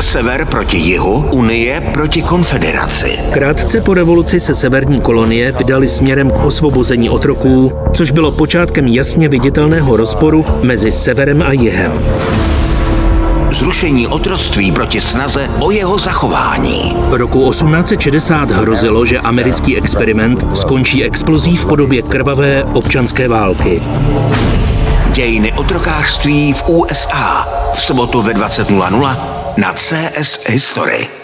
Sever proti jihu, Unie proti konfederaci. Krátce po revoluci se severní kolonie vydali směrem k osvobození otroků, což bylo počátkem jasně viditelného rozporu mezi severem a jihem. Zrušení otroctví proti snaze o jeho zachování. Roku 1860 hrozilo, že americký experiment skončí explozí v podobě krvavé občanské války. Dějiny otrokářství v USA v sobotu ve 20.00 na CS History.